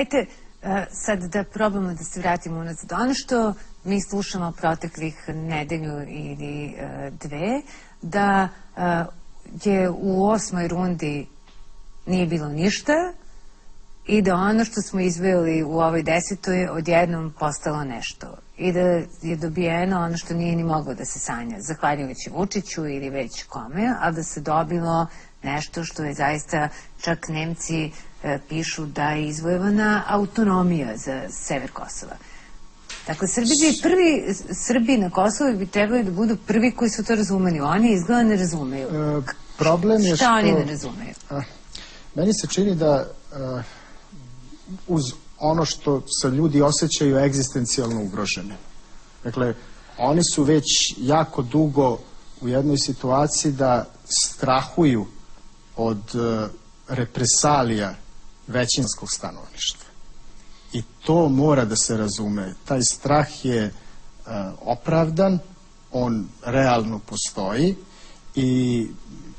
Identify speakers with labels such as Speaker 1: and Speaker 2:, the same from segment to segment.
Speaker 1: Ajte e, sad da probamo da se vratimo unazad. Ono što mi slušamo proteklih nedelju ili e, dve, da e, je u osmoj rundi nije bilo ništa i da ono što smo izveli u ovoj desetoj odjednom postalo nešto i da je dobijeno ono što nije ni moglo da se sanja, zahvaljujući Vučiću ili već kome, a da se dobilo nešto što je zaista čak Nemci e, pišu da je izvojevana autonomija za sever Kosova. Dakle, Srbi bi prvi, Srbi na Kosovu bi trebali da budu prvi koji su to razumeli. Oni izgleda ne razumeju.
Speaker 2: E, problem je
Speaker 1: Šta
Speaker 2: što...
Speaker 1: oni ne razumeju?
Speaker 2: A, meni se čini da a, uz ono što se ljudi osjećaju egzistencijalno ugrožene. Dakle, oni su već jako dugo u jednoj situaciji da strahuju od e, represalija većinskog stanovništva. I to mora da se razume. Taj strah je e, opravdan, on realno postoji i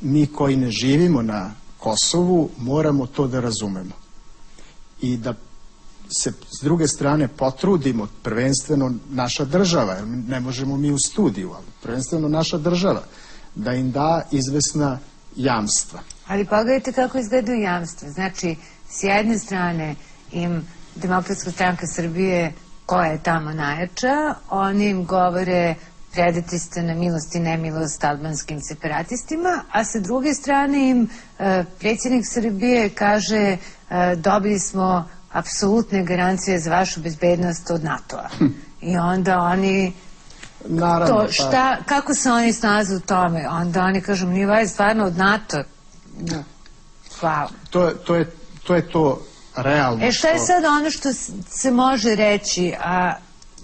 Speaker 2: mi koji ne živimo na Kosovu moramo to da razumemo. I da se s druge strane potrudimo, prvenstveno naša država, jer ne možemo mi u studiju, ali prvenstveno naša država, da im da izvesna jamstva.
Speaker 1: Ali pogledajte kako izgledaju jamstva. Znači, s jedne strane im Demokratska stranka Srbije, koja je tamo najjača, oni im govore predati ste na milost i nemilost albanskim separatistima, a sa druge strane im e, predsjednik Srbije kaže e, dobili smo apsolutne garancije za vašu bezbednost od NATO-a.
Speaker 2: Hm.
Speaker 1: I onda oni
Speaker 2: Naravno,
Speaker 1: to
Speaker 2: pa-
Speaker 1: šta, kako se oni snaze u tome? Onda oni kažu, mi ovaj stvarno od NATO. No. Hvala.
Speaker 2: to, je- to, je, to je to realno.
Speaker 1: E šta je sad ono što se može reći, a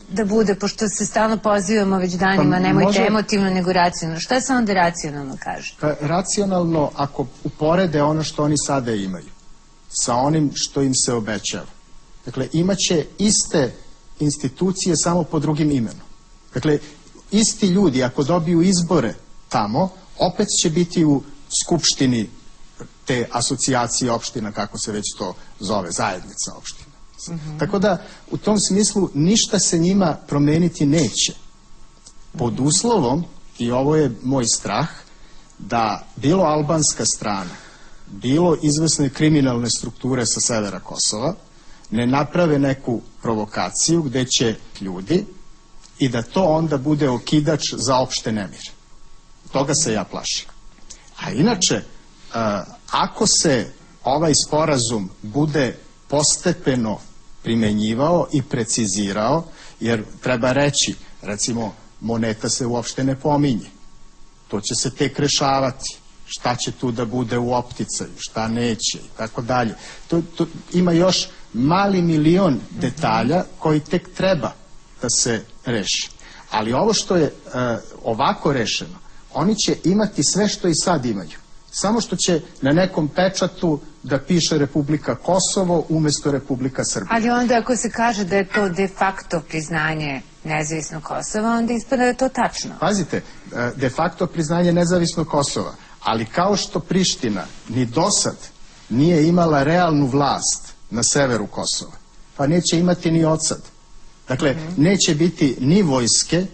Speaker 1: da bude, pošto se stalno pozivamo već danima,
Speaker 2: Pa
Speaker 1: nemojte
Speaker 2: može-
Speaker 1: emotivno nego racionalno. Šta se onda racionalno kaže?
Speaker 2: Pa, racionalno, ako uporede ono što oni sada imaju sa onim što im se obećava. Dakle, imaće iste institucije samo po drugim imenom. Dakle, isti ljudi ako dobiju izbore tamo, opet će biti u skupštini te asocijacije opština, kako se već to zove, zajednica opština. Tako da, u tom smislu, ništa se njima promeniti neće. Pod uslovom, i ovo je moj strah, da bilo albanska strana, bilo izvesne kriminalne strukture sa severa Kosova, ne naprave neku provokaciju gde će ljudi i da to onda bude okidač za opšte nemire. Toga se ja plašim. A inače, ako se ovaj sporazum bude postepeno primenjivao i precizirao, jer treba reći, recimo, moneta se uopšte ne pominje. To će se tek rešavati. Šta će tu da bude u opticaju, šta neće i tako dalje. To, to, ima još mali milion detalja koji tek treba da se reši. Ali ovo što je e, ovako rešeno, oni će imati sve što i sad imaju. Samo što će na nekom pečatu da piše Republika Kosovo umesto Republika Srbija.
Speaker 1: Ali onda ako se kaže da je to de facto priznanje nezavisnog Kosova, onda ispada da je to tačno.
Speaker 2: Pazite, e, de facto priznanje nezavisnog Kosova, ali kao što Priština ni dosad nije imala realnu vlast na severu Kosova, pa neće imati ni odsad. Dakle, neće biti ni vojske,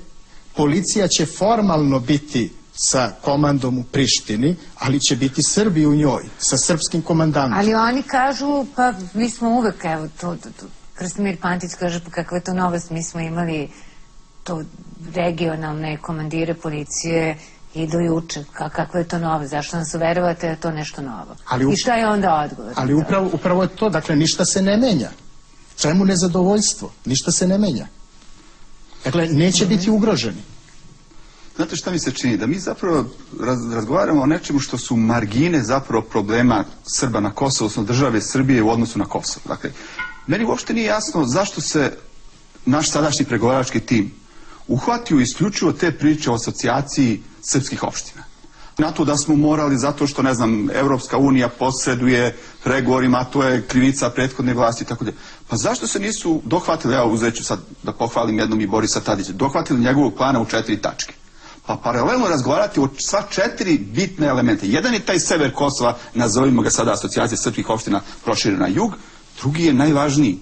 Speaker 2: policija će formalno biti sa komandom u Prištini, ali će biti Srbi u njoj, sa srpskim komandantom.
Speaker 1: Ali oni kažu, pa mi smo uvek, evo, to, to, to Pantić kaže, pa kakva je to novost, mi smo imali to regionalne komandire policije i do juče, ka, kakva je to novo, zašto nam se verovate da je to nešto novo?
Speaker 2: Ali up-
Speaker 1: I šta je onda odgovor?
Speaker 2: Ali upravo, upravo je to, dakle, ništa se ne menja. Čemu nezadovoljstvo? Ništa se ne menja. Dakle, neće biti ugroženi.
Speaker 3: Znate šta mi se čini? Da mi zapravo raz, razgovaramo o nečemu što su margine zapravo problema Srba na Kosovu, odnosno države Srbije u odnosu na Kosovo. Dakle, meni uopšte nije jasno zašto se naš sadašnji pregovarački tim uhvatio isključivo te priče o asocijaciji srpskih opština. Na to da smo morali zato što, ne znam, Evropska unija posreduje pregovorima, to je krivica prethodne vlasti i tako dalje. Pa zašto se nisu dohvatili, evo uzet ću sad da pohvalim jednom i Borisa Tadića, dohvatili njegovog plana u četiri tačke? Pa paralelno razgovarati o sva četiri bitne elemente. Jedan je taj sever Kosova, nazovimo ga sada asocijacija srpskih opština proširena na jug, Drugi je najvažniji,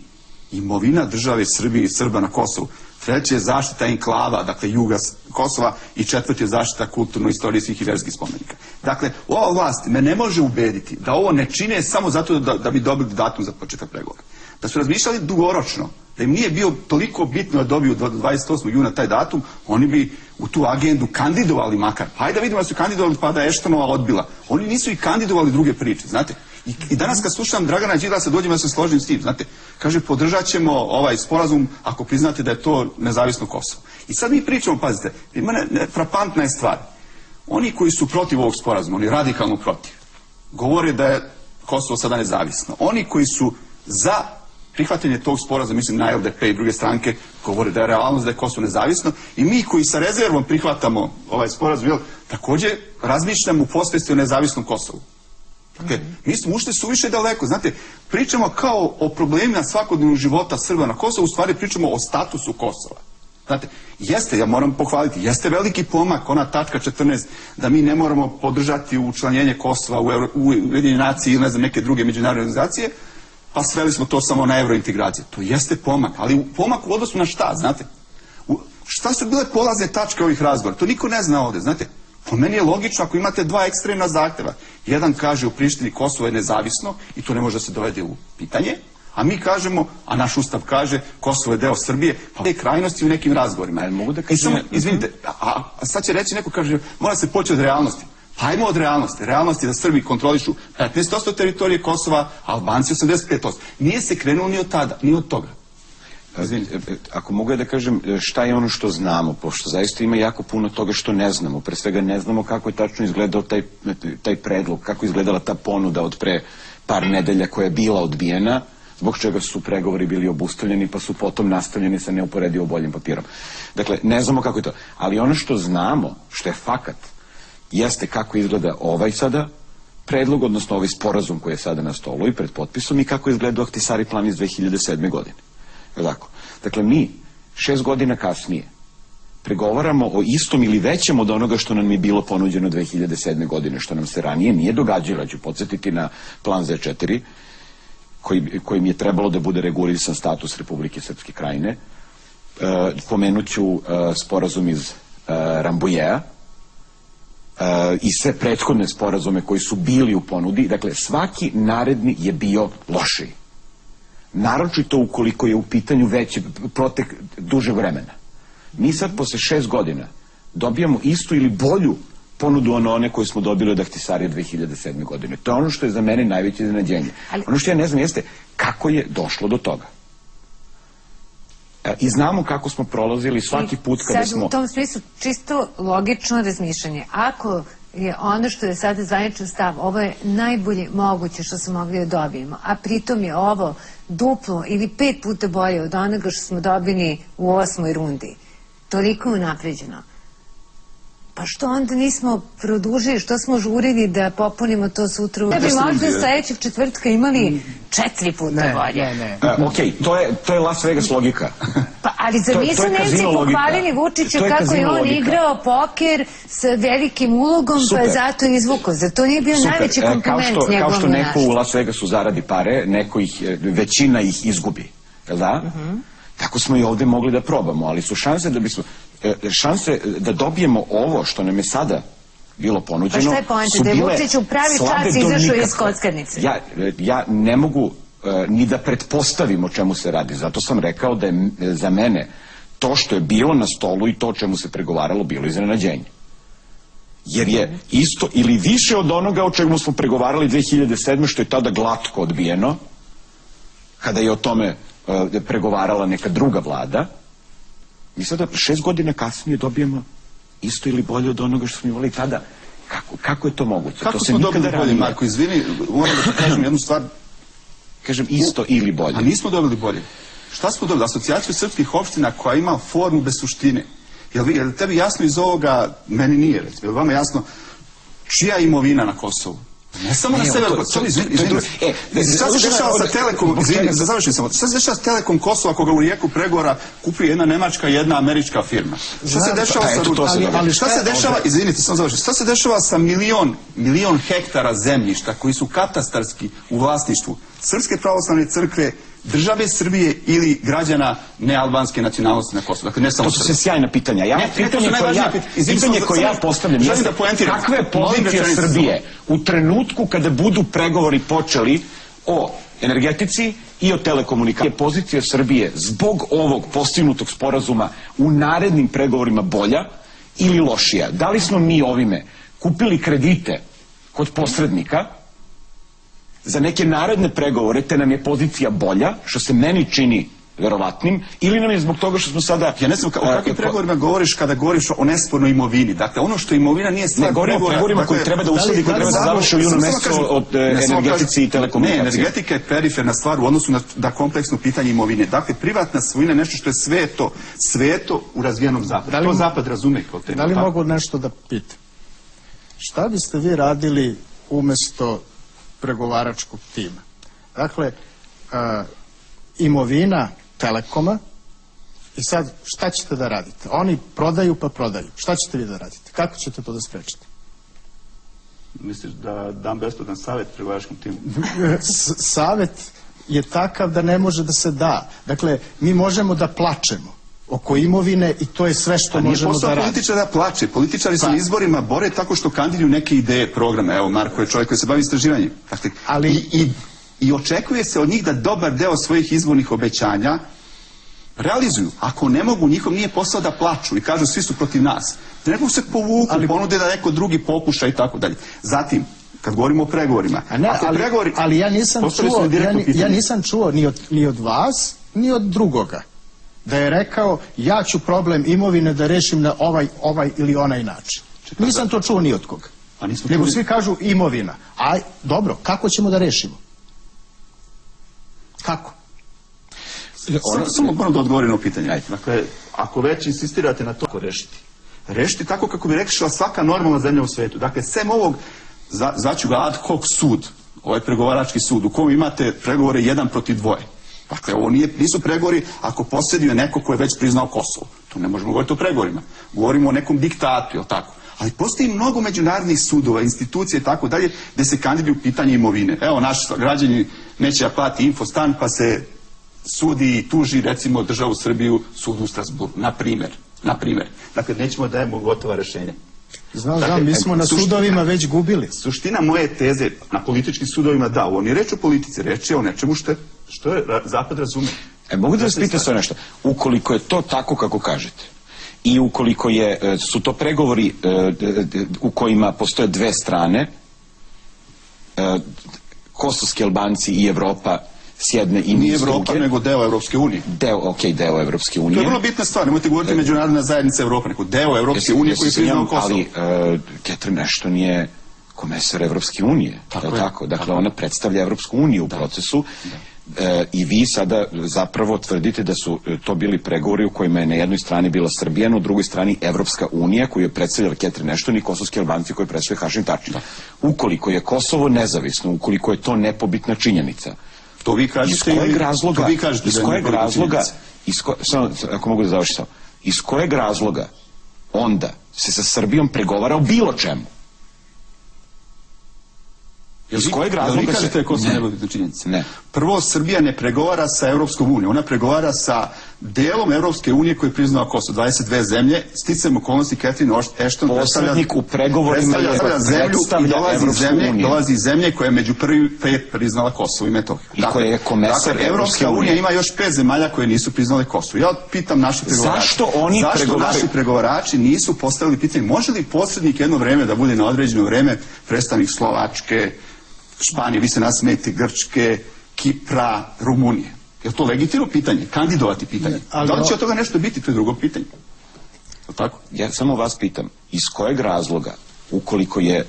Speaker 3: imovina države Srbije i Srba na Kosovu. Treći je zaštita enklava, dakle juga Kosova i četvrti je zaštita kulturno-istorijskih i verskih spomenika. Dakle, ova vlast me ne može ubediti da ovo ne čine samo zato da, da bi dobili datum za početak pregovora. Da su razmišljali dugoročno, da im nije bio toliko bitno da dobiju 28. juna taj datum, oni bi u tu agendu kandidovali makar. Hajde da vidimo da su kandidovali pa da je Eštonova odbila. Oni nisu i kandidovali druge priče, znate. I, I, danas kad slušam Dragana Đilasa dođem da se složim s tim, znate, kaže podržat ćemo ovaj sporazum ako priznate da je to nezavisno Kosovo. I sad mi pričamo, pazite, ima ne, ne, frapantna je stvar. Oni koji su protiv ovog sporazuma, oni radikalno protiv, govore da je Kosovo sada nezavisno. Oni koji su za prihvatanje tog sporazuma, mislim na LDP i druge stranke, govore da je realnost da je Kosovo nezavisno i mi koji sa rezervom prihvatamo ovaj sporazum, jel, takođe razmišljamo u posvesti o nezavisnom Kosovu. Dakle, mi smo ušli suviše daleko. Znate, pričamo kao o problemima svakodnevnog života Srba na Kosovu, u stvari pričamo o statusu Kosova. Znate, jeste, ja moram pohvaliti, jeste veliki pomak, ona tačka 14, da mi ne moramo podržati učlanjenje Kosova u, Euro, u Ujedinje nacije ili ne znam, neke druge međunarodne organizacije, pa sveli smo to samo na eurointegracije. To jeste pomak, ali pomak u odnosu na šta, znate? U, šta su bile polazne tačke ovih razgovora? To niko ne zna ovde, znate? Po meni je logično ako imate dva ekstremna zahteva. Jedan kaže u Prištini Kosovo je nezavisno i to ne može da se dovede u pitanje, a mi kažemo, a naš ustav kaže Kosovo je deo Srbije, pa je krajnosti u nekim razgovorima.
Speaker 4: Ali mogu da
Speaker 3: I
Speaker 4: kažem...
Speaker 3: samo, izvinite, a, a sad će reći neko kaže, mora se poći od realnosti. Pa ajmo od realnosti. Realnost je da Srbi kontrolišu 15% teritorije Kosova, Albanci 85%. Nije se krenulo ni od tada, ni od toga.
Speaker 4: Izvinite. Ako mogu ja da kažem šta je ono što znamo, pošto zaista ima jako puno toga što ne znamo. Pre svega ne znamo kako je tačno izgledao taj, taj predlog, kako je izgledala ta ponuda od pre par nedelja koja je bila odbijena, zbog čega su pregovori bili obustavljeni, pa su potom nastavljeni sa neuporedivo boljim papirom. Dakle, ne znamo kako je to. Ali ono što znamo, što je fakat, jeste kako izgleda ovaj sada predlog, odnosno ovaj sporazum koji je sada na stolu i pred potpisom i kako izgleda Ahtisari plan iz 2007. godine. Dakle, mi šest godina kasnije pregovaramo o istom ili većem od onoga što nam je bilo ponuđeno 2007. godine, što nam se ranije nije događalo. Ću podsjetiti na plan Z4, koji, kojim je trebalo da bude regulisan status Republike Srpske krajine. E, e, sporazum iz e, Rambujea, e, i sve prethodne sporazume koji su bili u ponudi, dakle svaki naredni je bio lošiji naročito ukoliko je u pitanju veći protek duže vremena. Mi sad posle šest godina dobijamo istu ili bolju ponudu ono one koje smo dobili od Ahtisarija 2007. godine. To je ono što je za mene najveće iznenađenje. Ono što ja ne znam jeste kako je došlo do toga. I znamo kako smo prolazili svaki put kada smo...
Speaker 1: Sad u tom smislu čisto logično razmišljanje. Ako je ono što je sada zvaničan stav, ovo je najbolje moguće što smo mogli da dobijemo, a pritom je ovo duplo ili pet puta bolje od onoga što smo dobili u osmoj rundi. Toliko je napređeno. Pa što onda nismo produžili, što smo žurili da popunimo to sutra? Da bi možda sledećeg četvrtka imali četiri puta
Speaker 2: Ne,
Speaker 1: bolje.
Speaker 2: ne, ne.
Speaker 4: Uh, ok, to je, to je Las Vegas logika.
Speaker 1: Pa, ali zar
Speaker 4: to
Speaker 1: nisu
Speaker 4: je
Speaker 1: Nemci pohvalili Vučića kako je on
Speaker 4: logika.
Speaker 1: igrao poker sa velikim ulogom, pa
Speaker 4: Super.
Speaker 1: je zato izvukao. Zar to nije bio najveći
Speaker 4: E, kao
Speaker 1: kompliment
Speaker 4: što, kao
Speaker 1: njegovom
Speaker 4: što neko u? Las Vegasu zaradi pare, neko ih, e, većina ih izgubi. Jel da?
Speaker 1: Mhm.
Speaker 4: Tako smo i ovde mogli da probamo, ali su šanse da bismo, šanse da dobijemo ovo što nam je sada bilo ponuđeno
Speaker 1: Pa šta je poenta? Da je Vučić u pravi čas izašao iz kockarnice?
Speaker 4: Ja, e, ja ne mogu e, ni da pretpostavim o čemu se radi. Zato sam rekao da je e, za mene to što je bilo na stolu i to o čemu se pregovaralo bilo iznenađenje. Jer je isto ili više od onoga o čemu smo pregovarali 2007. što je tada glatko odbijeno, kada je o tome e, pregovarala neka druga vlada, mi sada šest godina kasnije dobijemo isto ili bolje od onoga što smo imali tada. Kako, kako je to moguće?
Speaker 3: Kako
Speaker 4: to
Speaker 3: smo dobili bolje, Marko? Izvini, moram da kažem jednu stvar.
Speaker 4: Kažem isto ili bolje.
Speaker 3: A nismo dobili bolje. Šta smo dobili? Asocijaciju srpskih opština koja ima formu bez suštine. Jel, vi, jel tebi jasno iz ovoga, meni nije recimo, jel vama jasno čija je imovina na Kosovu? Ne samo na severu,
Speaker 4: to- je. E,
Speaker 3: šta se
Speaker 4: slušaj,
Speaker 3: dešava sa Telekom, da završim samo, šta se dešava sa Telekom Kosovo ako ga u rijeku pregovora kupuje jedna nemačka i jedna američka firma? Šta se
Speaker 2: Znam,
Speaker 3: dešava
Speaker 4: pa
Speaker 3: sa ali šta se dešava, izvinite, samo završim, šta se dešava sa milion, milion hektara zemljišta koji su katastarski u vlasništvu Srpske pravoslavne crkve, države Srbije ili građana nealbanske nacionalnosti na Kosovu? Dakle, ne samo
Speaker 4: To su sve sjajna pitanja. Ja,
Speaker 3: Ne, ne,
Speaker 4: pitanje koje
Speaker 3: najvažnija
Speaker 4: ja, pitanje koje ja postavljam jeste
Speaker 3: da
Speaker 4: kakva je pozicija Srbije u trenutku kada budu pregovori počeli o energetici i o telekomunikaciji. Je pozicija Srbije zbog ovog postignutog sporazuma u narednim pregovorima bolja ili lošija? Da li smo mi ovime kupili kredite kod posrednika za neke naredne pregovore, te nam je pozicija bolja, što se meni čini verovatnim, ili nam je zbog toga što smo sada...
Speaker 3: Ja ne znam o
Speaker 4: e,
Speaker 3: kakvim
Speaker 4: ko-
Speaker 3: pregovorima govoriš kada govoriš o nespornoj imovini. Dakle, ono što imovina nije stvar
Speaker 4: Ne, govorimo o pregovorima
Speaker 3: dakle,
Speaker 4: koji treba da
Speaker 2: da
Speaker 4: usledi, koji
Speaker 2: da
Speaker 4: treba da završe u junu mesecu od e, energetici i telekomunikacije.
Speaker 3: Ne, energetika je periferna stvar u odnosu na da kompleksno pitanje imovine. Dakle, privatna svojina je nešto što je sveto, sveto u razvijenom zapadu.
Speaker 2: Da li
Speaker 3: to zapad razume kao temu.
Speaker 2: Da li mogu nešto da pitam? Šta biste vi radili umesto pregovaračkog tima? Dakle, a, imovina Telekoma i sad šta ćete da radite? Oni prodaju pa prodaju. Šta ćete vi da radite? Kako ćete to da sprečite?
Speaker 3: Misliš da dam besplatan savjet pregovaračkom timu?
Speaker 2: Savet je takav da ne može da se da. Dakle, mi možemo da plačemo oko imovine i to je sve što
Speaker 3: Pa nije
Speaker 2: možemo
Speaker 3: posao
Speaker 2: da radimo.
Speaker 3: političara da plače. Političari se
Speaker 2: Pa-
Speaker 3: na izborima bore tako što kandiduju neke ideje, programe. Evo, Marko je čovjek koji se bavi istraživanjem. Dakle,
Speaker 2: Ali-
Speaker 3: i, i, I očekuje se od njih da dobar deo svojih izbornih obećanja realizuju. Ako ne mogu, njihov nije posao da plaču i kažu svi su protiv nas. Da nego se povuku,
Speaker 2: Ali-
Speaker 3: ponude da neko drugi pokuša i tako dalje. Zatim, kad govorimo o pregovorima,
Speaker 2: A ne,
Speaker 3: ako
Speaker 2: ali,
Speaker 3: pregovori...
Speaker 2: ali ja nisam čuo, ja, ja nisam čuo ni od, ni od vas, ni od drugoga da je rekao ja ću problem imovine da rešim na ovaj, ovaj ili onaj način.
Speaker 3: Čekaj,
Speaker 2: nisam to čuo ni od koga.
Speaker 3: A nismo
Speaker 2: Nego
Speaker 3: čuli-
Speaker 2: svi kažu imovina. A dobro, kako ćemo da rešimo? Kako?
Speaker 3: Samo, samo moram da odgovorim na pitanje. Dakle, ako već insistirate na to, kako rešiti? Rešiti tako kako bi rešila svaka normalna zemlja u svetu. Dakle, sem ovog, za, zvaću ga ad hoc sud, ovaj pregovarački sud, u kom imate pregovore jedan protiv dvoje. Dakle, ovo nije, nisu pregovori ako posjedio neko ko je već priznao Kosovo. To ne možemo govoriti o pregovorima. Govorimo o nekom diktatu, jel tako? Ali postoji mnogo međunarodnih sudova, institucija i tako dalje, gde se kandiduju pitanje imovine. Evo, naši građani neće da plati infostan, pa se sudi i tuži recimo državu Srbiju sudu u Strasburu, na primjer. Na primjer. Dakle, nećemo da dajemo gotova rešenja.
Speaker 2: Znam,
Speaker 3: Dakle,
Speaker 2: znam, mi smo na
Speaker 3: suština-
Speaker 2: sudovima već gubili.
Speaker 3: Suština moje teze na političkim sudovima da, ovo nije reč o politici, reč je o nečemu što je, što je ra- Zapad razume.
Speaker 4: E, mogu da vas pitam
Speaker 3: stvar.
Speaker 4: sve nešto? Ukoliko je to tako kako kažete, i ukoliko je, e, su to pregovori e, u kojima postoje dve strane, e, kosovski Albanci i Evropa s jedne i
Speaker 3: Nije Evropa, nego deo Evropske unije.
Speaker 4: deo, ok, deo Evropske
Speaker 3: To je
Speaker 4: unije.
Speaker 3: vrlo bitna stvar, nemojte govoriti međunarodna zajednica Evrope, nego deo Evropske unije koji je priznao Kosovo.
Speaker 4: Ali uh, Catherine Ashton je komesar Evropske unije.
Speaker 3: Tako
Speaker 4: je li tako? Dakle,
Speaker 3: tako
Speaker 4: ona predstavlja Evropsku uniju u procesu. E, I vi sada zapravo tvrdite da su e, to bili pregovori u kojima je na jednoj strani bila Srbija, na drugoj strani Evropska unija koju je predstavljala Catherine Ashton i kosovski Albanci koji predstavlja Hašim Tači. Ukoliko je Kosovo nezavisno, ukoliko je to nepobitna činjenica,
Speaker 3: To vi
Speaker 4: iz
Speaker 3: kažete
Speaker 4: kojeg
Speaker 3: ili-
Speaker 4: razloga,
Speaker 3: to vi kažete
Speaker 4: iz
Speaker 3: da je
Speaker 4: kojeg
Speaker 3: nepobitna
Speaker 4: razloga, iz ko, samo, ako mogu da završim samo, iz kojeg razloga onda se sa Srbijom pregovara o bilo čemu? Iz kojeg razloga
Speaker 3: da je Kosovo
Speaker 4: Ne.
Speaker 3: nepobitna činjenica?
Speaker 4: Ne.
Speaker 3: Prvo, Srbija ne pregovara sa Europskom unijom, ona pregovara sa delom Europske unije koji je priznao Kosovo, 22 zemlje, sticam okolnosti Catherine Ashton
Speaker 4: Posrednik u pregovorima je-
Speaker 3: zemlju i dolazi iz zemlje, dolazi iz zemlje koja je među prvi pet priznala Kosovo i Metohiju.
Speaker 4: I koja je komesar
Speaker 3: dakle, Evropska unija
Speaker 4: unije.
Speaker 3: ima još pet zemalja koje nisu priznale Kosovo. Ja pitam naši pregovarači.
Speaker 4: Zašto oni
Speaker 3: zašto
Speaker 4: pregovaraju?
Speaker 3: naši pregovarači nisu postavili pitanje može li posrednik jedno vreme da bude na određeno vreme predstavnik Slovačke, Španije, vi se nasmejete, Grčke, Kipra, Rumunije. Je to legitimno pitanje? Kandidovati pitanje?
Speaker 2: ali
Speaker 3: da li će od toga nešto biti? To je drugo pitanje. Tako?
Speaker 4: Ja samo vas pitam, iz kojeg razloga, ukoliko je,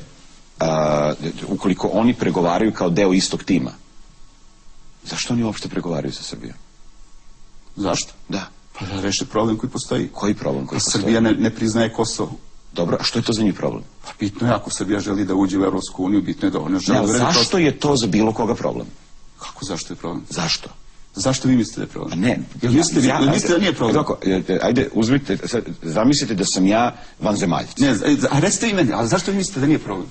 Speaker 4: a, ukoliko oni pregovaraju kao deo istog tima, zašto oni uopšte pregovaraju sa Srbijom?
Speaker 3: Zašto?
Speaker 4: Da.
Speaker 3: Pa da reše problem koji postoji.
Speaker 4: Koji problem koji
Speaker 3: Pa
Speaker 4: postoji?
Speaker 3: Srbija ne, ne priznaje Kosovo.
Speaker 4: Dobro, a što je to za njih problem?
Speaker 3: Pa bitno je ako Srbija želi da uđe u Evropsku uniju, bitno je da ona
Speaker 4: Ne,
Speaker 3: želi...
Speaker 4: ali
Speaker 3: da
Speaker 4: zašto je to za bilo koga problem?
Speaker 3: Kako zašto je problem?
Speaker 4: Zašto?
Speaker 3: Zašto vi mislite da je problem?
Speaker 4: Pa ne.
Speaker 3: Jel mislite, jel mislite da nije problem?
Speaker 4: Ovako, e, ajde, uzmite, sad, zamislite da sam ja vanzemaljac.
Speaker 3: Ne, a recite i meni, ali zašto vi mislite da nije problem?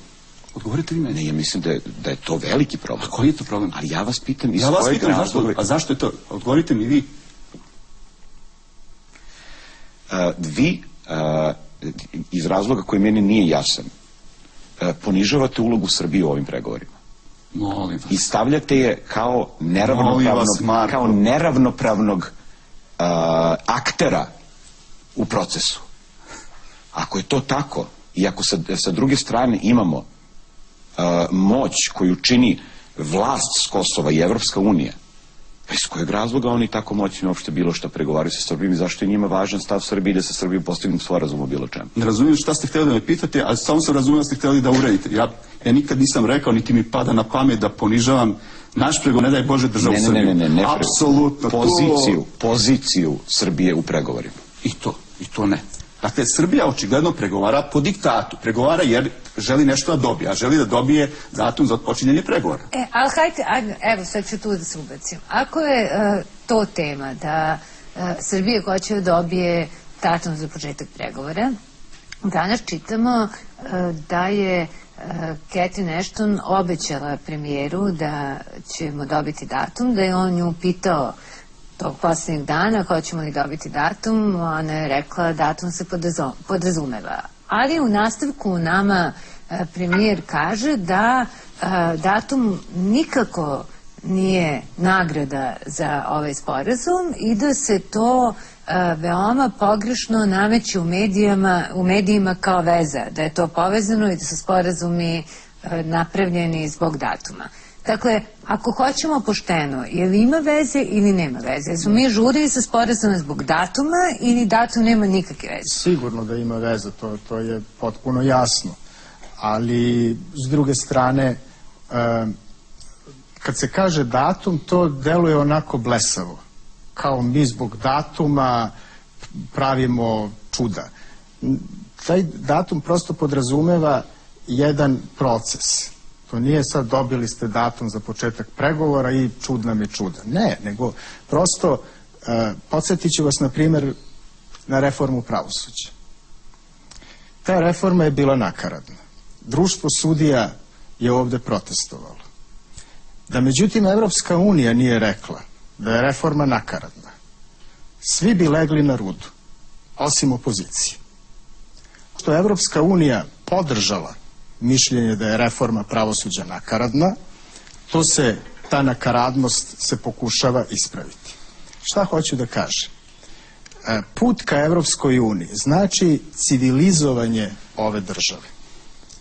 Speaker 3: Odgovorite vi meni.
Speaker 4: Ne, ja mislim da je, da je to veliki problem.
Speaker 3: A koji je to problem?
Speaker 4: Ali ja vas pitam iz
Speaker 3: Ja vas pitam zašto, a zašto je to? Odgovorite mi vi.
Speaker 4: a, vi, a, iz razloga koji meni nije jasan, a, ponižavate ulogu Srbije u ovim pregovorima.
Speaker 3: Molim vas.
Speaker 4: I stavljate je kao neravnopravnog, kao neravnopravnog a, aktera u procesu. Ako je to tako, i ako sa, sa druge strane imamo a, moć koju čini vlast s Kosova i Evropska unija, iz kojeg razloga oni tako moćni uopšte bilo što pregovaraju sa Srbijom i zašto je njima važan stav Srbije da sa Srbijom postignu sporazum o bilo čemu?
Speaker 3: Ne razumijem šta ste htjeli da me pitate, ali samo sam razumio da ste htjeli da uredite. Ja, ja nikad nisam rekao, niti mi pada na pamet da ponižavam naš pregovor, ne daj Bože državu
Speaker 4: Ne, ne, ne,
Speaker 3: Srbiju.
Speaker 4: ne, ne, ne,
Speaker 3: Apsolutno.
Speaker 4: poziciju, poziciju Srbije u pregovorima.
Speaker 3: I to, i to ne. Dakle, Srbija očigledno pregovara po diktatu. Pregovara jer želi nešto da dobije, a želi da dobije datum za odpočinjanje pregovora.
Speaker 1: E, ali hajte, evo sad ću tu da se ubacim. Ako je e, to tema da e, Srbija hoće da dobije datum za početak pregovora, danas čitamo e, da je Catherine Ashton obećala premijeru da ćemo dobiti datum, da je on nju pitao tog posljednjeg dana hoćemo li dobiti datum, ona je rekla datum se podrazumeva. Ali u nastavku nama e, premijer kaže da e, datum nikako nije nagrada za ovaj sporazum i da se to e, veoma pogrešno nameće u medijima, u medijima kao veza, da je to povezano i da su sporazumi napravljeni zbog datuma. Dakle, ako hoćemo pošteno, je li ima veze ili nema veze? Jesmo mi žurili sa sporazumom zbog datuma ili datum nema nikakve veze?
Speaker 2: Sigurno da ima veze, to, to je potpuno jasno. Ali, s druge strane, kad se kaže datum, to deluje onako blesavo. Kao mi zbog datuma pravimo čuda. Taj datum prosto podrazumeva jedan proces. To nije sad dobili ste datum za početak pregovora i čud nam je čuda. Ne, nego prosto e, podsjetit ću vas na primjer na reformu pravosuđa. Ta reforma je bila nakaradna. Društvo sudija je ovde protestovalo. Da međutim Evropska unija nije rekla da je reforma nakaradna, svi bi legli na rudu, osim opozicije. Što je Evropska unija podržala mišljenje da je reforma pravosuđa nakaradna, to se, ta nakaradnost se pokušava ispraviti. Šta hoću da kažem? E, put ka Evropskoj uniji znači civilizovanje ove države.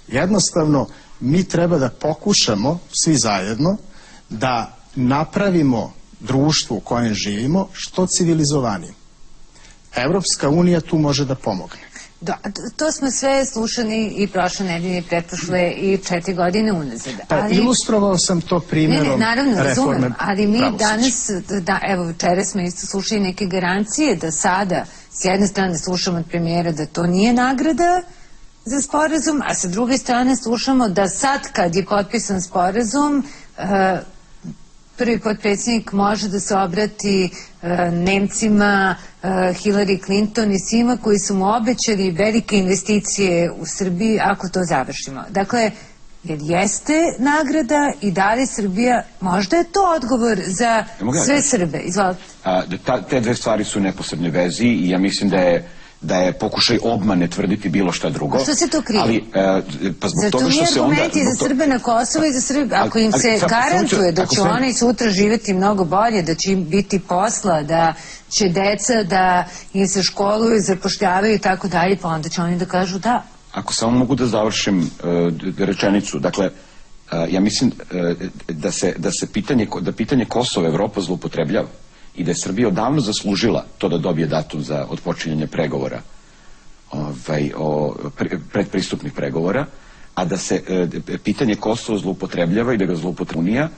Speaker 2: Jednostavno, mi treba da pokušamo, svi zajedno, da napravimo društvo u kojem živimo što civilizovanijim. Evropska unija tu može da pomogne.
Speaker 1: Da, to smo sve slušali i prošle nedelje, i pretprošle i četiri godine unazad.
Speaker 2: Pa ilustrovao sam to
Speaker 1: Ne,
Speaker 2: primjerom
Speaker 1: ne, naravno,
Speaker 2: reforme
Speaker 1: razumem, ali mi danas, da, evo, večera smo isto slušali neke garancije da sada, s jedne strane slušamo od premijera da to nije nagrada za sporazum, a sa druge strane slušamo da sad kad je potpisan sporazum, e, prvi potpredsjednik može da se obrati e, Nemcima, Hillary Clinton i svima koji su mu obećali velike investicije u Srbiji ako to završimo. Dakle, jer jeste nagrada i da li Srbija, možda je to odgovor za
Speaker 4: ja
Speaker 1: sve
Speaker 4: reći?
Speaker 1: Srbe. Izvolite.
Speaker 4: A, da ta, te dve stvari su u neposrednoj vezi i ja mislim da je da je pokušaj obmane tvrditi bilo šta drugo.
Speaker 1: Što se to krije?
Speaker 4: Ali, e, pa zbog
Speaker 1: Zar to
Speaker 4: toga što se onda...
Speaker 1: argument i za
Speaker 4: to-
Speaker 1: Srbe na Kosovo i za Srbe? Ako im
Speaker 4: Ali-
Speaker 1: se
Speaker 4: ali
Speaker 1: garantuje da će oni sutra živeti mnogo bolje, da će im biti posla, da će deca da im se školuju, zapošljavaju i tako dalje, pa onda će oni da kažu da.
Speaker 4: Ako samo mogu da završim e, rečenicu, dakle, e, ja mislim e, da se, da se pitanje, da pitanje Kosova Evropa zloupotrebljava i da je Srbija odavno zaslužila to da dobije datum za otpočinjanje pregovora ovaj, o pre- predpristupnih pregovora, a da se e, pitanje Kosova zloupotrebljava i da ga zloupotrebljava Unija,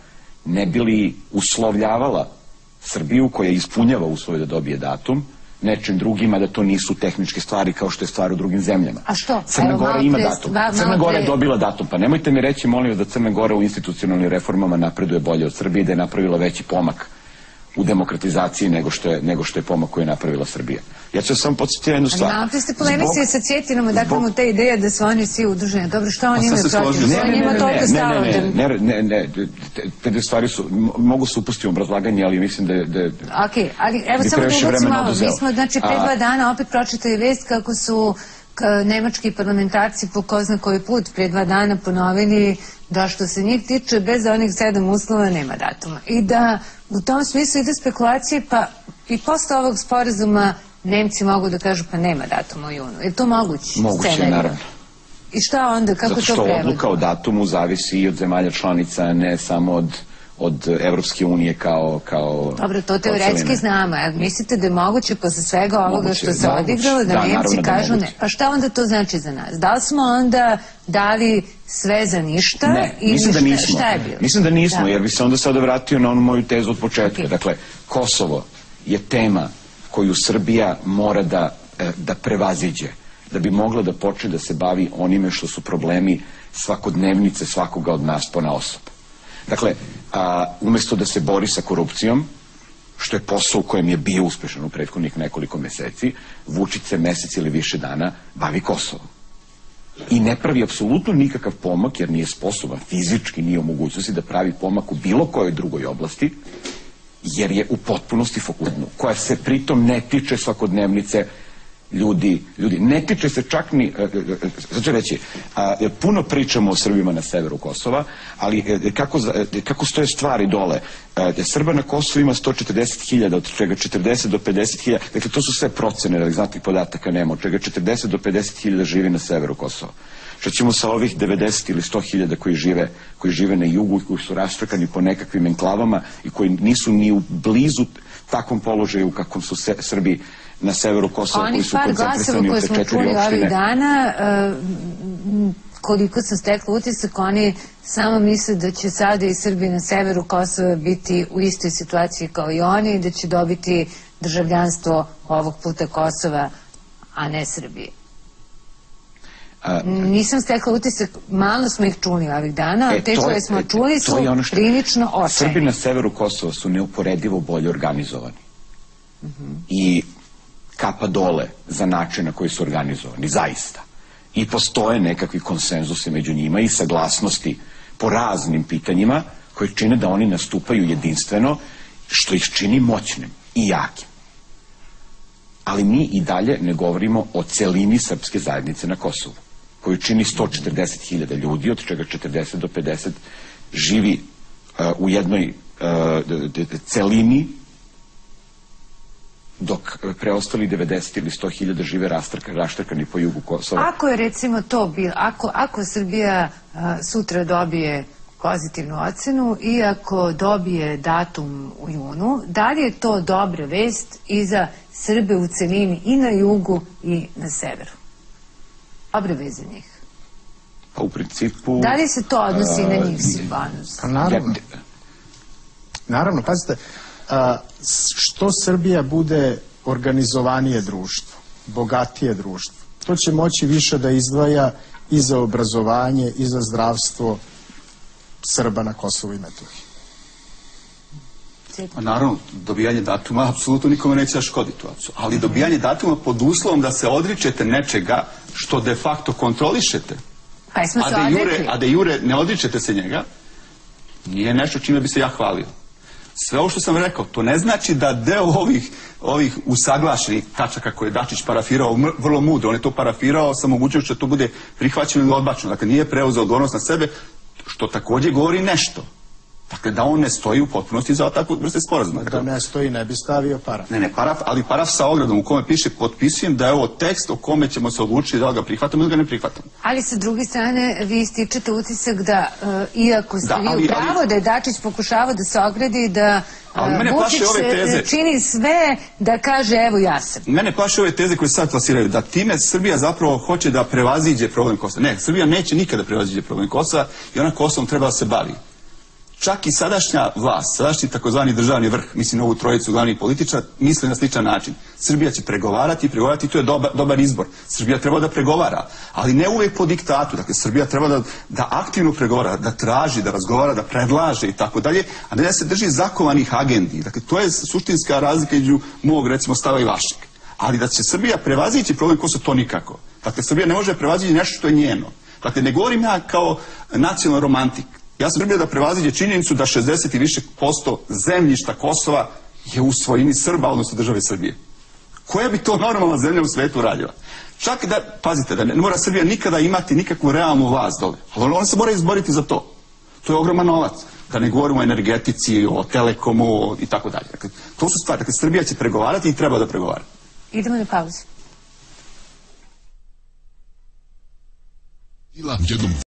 Speaker 4: ne bi li uslovljavala Srbiju koja ispunjava uslove da dobije datum, nečim drugima, da to nisu tehničke stvari kao što je stvar u drugim zemljama.
Speaker 1: A što?
Speaker 4: Crna
Speaker 1: Evo,
Speaker 4: Gora ima datum. Crna Gora je dobila datum. Pa nemojte mi reći, molim vas, da Crna Gora u institucionalnim reformama napreduje bolje od Srbije, da je napravila veći pomak u demokratizaciji nego što je, nego što je pomak koji je napravila Srbija. Ja ću samo podsjetiti jednu
Speaker 1: Ali
Speaker 4: stvar.
Speaker 1: pre ste polemisali
Speaker 4: Zbog-
Speaker 1: sa Cvjetinom, odakle
Speaker 4: zbog-
Speaker 1: mu ta ideja da su oni svi udruženi. Dobro, šta on
Speaker 3: Pa
Speaker 1: ima
Speaker 3: sad se
Speaker 1: protiv? Što
Speaker 3: Ne, ne, ne,
Speaker 4: ne, ne, ne, ne, ne, ne, te, te dve stvari su, mogu se upustiti u obrazlaganje, ali mislim da je, da
Speaker 1: Ok, ali evo samo da
Speaker 4: previše
Speaker 1: ubacim
Speaker 4: vremena
Speaker 1: malo.
Speaker 4: oduzeo.
Speaker 1: Mi smo, znači, pre dva dana opet pročitali vest kako su nemački parlamentarci po ko zna koji put pre dva dana ponovili da što se njih tiče bez onih sedam uslova nema datuma. I da u tom smislu ide spekulacije pa i posle ovog sporazuma Nemci mogu da kažu pa nema datuma u junu. Je to moguće?
Speaker 4: Moguće,
Speaker 1: scenarij?
Speaker 4: naravno.
Speaker 1: I šta onda, kako
Speaker 4: zato
Speaker 1: to
Speaker 4: što
Speaker 1: prevodi?
Speaker 4: odluka o datumu zavisi i od zemalja članica, ne samo od od Evropske unije kao kao
Speaker 1: Dobro, to teoretski znamo. A mislite da je moguće posle svega ovoga
Speaker 4: Moguće,
Speaker 1: što se
Speaker 4: moguće.
Speaker 1: odigralo da,
Speaker 4: Da,
Speaker 1: Nemci
Speaker 4: da
Speaker 1: kažu ne? Pa šta onda to znači za nas? Da li smo onda dali sve za ništa?
Speaker 4: Ne,
Speaker 1: ili
Speaker 4: mislim da
Speaker 1: šta-
Speaker 4: nismo.
Speaker 1: Šta je bilo?
Speaker 4: Mislim da nismo,
Speaker 1: Da.
Speaker 4: jer bi se onda sada vratio na onu moju tezu od početka.
Speaker 1: Ok.
Speaker 4: Dakle, Kosovo je tema koju Srbija mora da, e, da prevaziđe, da bi mogla da počne da se bavi onime što su problemi svakodnevnice svakoga od nas pona osob. Dakle, a, umesto da se bori sa korupcijom, što je posao u kojem je bio uspešan u prethodnih nekoliko meseci, Vučić se mesec ili više dana bavi Kosovom. I ne pravi apsolutno nikakav pomak jer nije sposoban fizički nije u mogućnosti da pravi pomak u bilo kojoj drugoj oblasti jer je u potpunosti fokusno koja se pritom ne tiče svakodnevnice ljudi, ljudi. Ne tiče se čak ni e, e, e, sad ću reći a, puno pričamo o Srbima na severu Kosova ali kako, kako stoje stvari dole? Srba na Kosovu ima 140.000 od čega 40 do 50.000 dakle to su sve procene jer znatnih podataka nema od čega 40 do 50.000 živi na severu Kosova. Šta ćemo sa ovih 90 ili 100 hiljada koji žive, koji žive na jugu i koji su raštrkani po nekakvim enklavama i koji nisu ni u blizu takvom položaju u kakvom su se, Srbi na severu Kosova koji
Speaker 1: Onih
Speaker 4: su
Speaker 1: par glasova
Speaker 4: koncentrisani u
Speaker 1: koje
Speaker 4: te
Speaker 1: smo
Speaker 4: četiri
Speaker 1: čuli ovih
Speaker 4: opštine.
Speaker 1: dana, e, koliko sam stekla utisak, oni samo misle da će sada i Srbi na severu Kosova biti u istoj situaciji kao i oni i da će dobiti državljanstvo ovog puta Kosova, a ne Srbije.
Speaker 4: A,
Speaker 1: Nisam stekla utisak, malo smo ih čuli ovih dana, a
Speaker 4: E,
Speaker 1: te koje smo
Speaker 4: e,
Speaker 1: čuli su
Speaker 4: što-
Speaker 1: prilično
Speaker 4: Srbi
Speaker 1: očajni.
Speaker 4: na severu Kosova su neuporedivo bolje organizovani.
Speaker 1: Mhm.
Speaker 4: I kapa dole za način na koji su organizovani, zaista. I postoje nekakvi konsenzusi među njima i saglasnosti po raznim pitanjima koji čine da oni nastupaju jedinstveno, što ih čini moćnim i jakim. Ali mi i dalje ne govorimo o celini srpske zajednice na Kosovu, koju čini 140.000 ljudi, od čega 40 do 50 živi uh, u jednoj uh, celini, dok preostali 90 ili 100.000 žive rastrka, raštrkani po jugu Kosova.
Speaker 1: Ako je recimo to bilo, ako, ako Srbija a, sutra dobije pozitivnu ocenu i ako dobije datum u junu, da li je to dobra vest i za Srbe u celini i na jugu i na severu? Dobra vest za njih.
Speaker 4: Pa u principu...
Speaker 1: Da li se to odnosi na
Speaker 4: a,
Speaker 1: njih, Silvanus?
Speaker 2: Pa naravno.
Speaker 4: Ja-
Speaker 2: Naravno, pazite, što Srbija bude organizovanije društvo, bogatije društvo, to će moći više da izdvaja i za obrazovanje i za zdravstvo Srba na Kosovu i Metohiji.
Speaker 3: Pa naravno, dobijanje datuma apsolutno nikome neće da škodi apsu- Ali dobijanje datuma pod uslovom da se odričete nečega što de facto kontrolišete,
Speaker 1: Pa
Speaker 3: a de jure, a de jure ne odričete se njega, nije nešto čime bi se ja hvalio. Sve ovo što sam rekao, to ne znači da deo ovih, ovih usaglašenih tačaka koje je Dačić parafirao vrlo mudro, on je to parafirao sa mogućnošću da to bude prihvaćeno ili odbačeno. Dakle, nije preuzeo odgovornost na sebe, što također govori nešto. Dakle, da on ne stoji u potpunosti za takvu vrste sporazuma.
Speaker 2: Da ne stoji, ne bi stavio para.
Speaker 3: Ne, ne, paraf, ali paraf sa ogradom u kome piše potpisujem da je ovo tekst o kome ćemo se odlučiti da li ga prihvatamo ili ga ne prihvatamo.
Speaker 1: Ali sa druge strane, vi stičete utisak da, e, iako ste
Speaker 3: Da,
Speaker 1: vi
Speaker 3: ali-
Speaker 1: u pravo
Speaker 3: ali-
Speaker 1: da je Dačić pokušavao da se ogradi, da
Speaker 3: Ali
Speaker 1: e,
Speaker 3: mene
Speaker 1: Vučić
Speaker 3: plaše ove
Speaker 1: e,
Speaker 3: teze.
Speaker 1: čini sve da kaže evo ja sam.
Speaker 3: Mene plaše ove teze koje sad plasiraju, da time Srbija zapravo hoće da prevaziđe problem Kosova. Ne, Srbija neće nikada prevaziđe problem Kosova i ona Kosovom treba da se bavi. Čak i sadašnja vlast, sadašnji takozvani državni vrh, mislim ovu trojicu glavnih političara, misle na sličan način. Srbija će pregovarati i pregovarati i to je dobar, dobar izbor. Srbija treba da pregovara, ali ne uvek po diktatu. Dakle, Srbija treba da, da aktivno pregovara, da traži, da razgovara, da predlaže i tako dalje, a ne da se drži zakovanih agendi. Dakle, to je suštinska razlika između mog, recimo, stava i vašeg. Ali da će Srbija prevazići problem Kosova, to nikako. Dakle, Srbija ne može prevazići nešto što je njeno. Dakle, ne govorim ja kao nacionalni romantik. Ja sam Srbija da prevaziđe činjenicu da 60 i više posto zemljišta Kosova je u svojini Srba, odnosno države Srbije. Koja bi to normalna zemlja u svetu radila? Čak da, pazite, da ne, ne mora Srbija nikada imati nikakvu realnu vlast dole, ali ona se mora izboriti za to. To je ogroman novac. Da ne govorimo o energetici, o telekomu i tako dalje. Dakle, to su stvari. Dakle, Srbija će pregovarati i treba da pregovara.
Speaker 1: Idemo na pauzu.
Speaker 5: Jednom